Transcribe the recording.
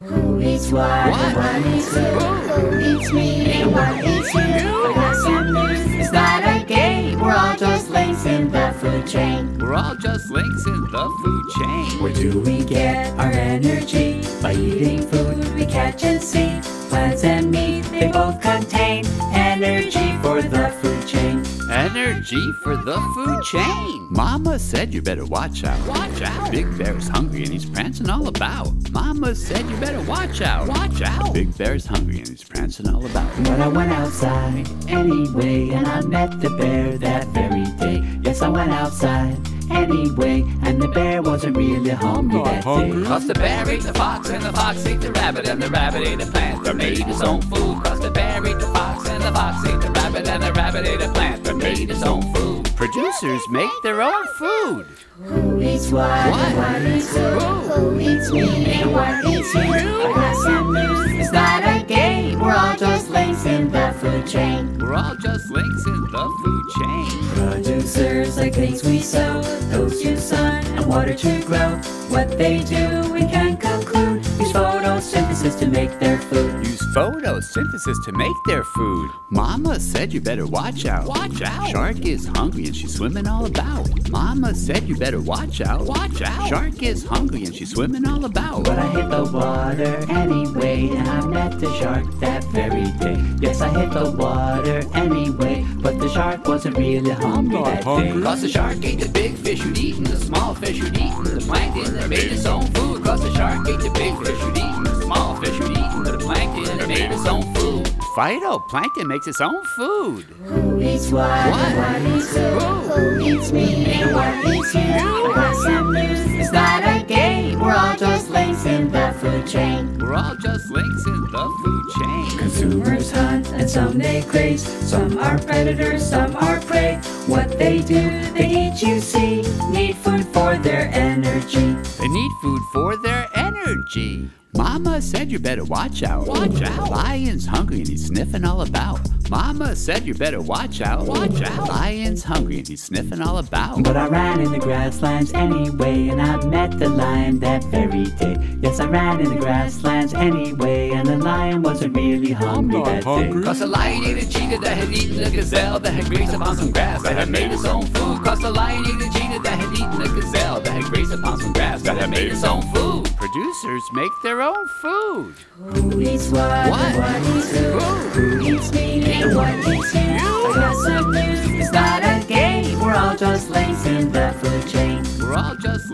Who eats what? What? What eats who? Who eats me? And what eats you? I got some news. It's not a game. We're all just links in the food chain. We're all just links in the food chain. Where do we get our energy? By eating food we catch and see. Plants and meat, they both contain energy for the food chain. Energy for the food chain. Mama said you better watch out. Watch out. Big Bear's hungry and he's prancing all about. Mama said you better watch out. Watch out. Big Bear's hungry and he's prancing all about. But I went outside anyway, and I met the bear that very day. Yes, I went outside anyway, and the bear wasn't really hungry that day. Cause the bear ate the fox and the fox ate the rabbit and the rabbit ate a plant that made its own food. Cause the bear ate the fox and the fox ate the rabbit and the rabbit ate a plant that made its own food. Producers make their own food. Who eats what? What? What eats who? Who eats me? And what eats you? I got some news. It's not a game. We're all just links in the food chain. We're all just links in the food chain. Producers like things we sow, those use sun and water to grow. What they do, we can conclude. Use photosynthesis to make their food. Use photosynthesis to make their food. Mama said you better watch out. Watch out. Shark is hungry and she's swimming all about. Mama said you better watch out. Watch out. Shark is hungry and she's swimming all about. But I hit the water anyway, and I met the shark that very day. Yes, I hit the water anyway, but the shark wasn't really hungry that day. Cause the shark ate the big fish who'd eaten the small fish who'd eaten the plankton that made its own food. Cause the shark ate the big fish Phytoplankton makes its own food. Who eats what? What? What eats who? Who eats me? And what eats you? I got some news. It's not a game. We're all just links in the food chain. We're all just links in the food chain. Consumers hunt and some they graze. Some are predators, some are prey. What they do, they eat, you see. Need food for their energy. They need food for their energy. Mama said you better watch out. Watch out. Lion's hungry and he's sniffing all about. Mama said you better watch out. Watch out. Lion's hungry and he's sniffing all about. But I ran in the grasslands anyway, and I met the lion that very day. Yes, I ran in the grasslands anyway, and the lion wasn't really hungry that day. Cause the lion ate a cheetah that had eaten a gazelle that had grazed upon some grass that had made its own food. Cause the lion ate a cheetah that had eaten a gazelle that had grazed upon some grass made its own food. Producers make their own food. Who eats what? What? What eats who? Who eats me? And what eats you? I got some news. It's not a game. We're all just links in the food chain. We're all just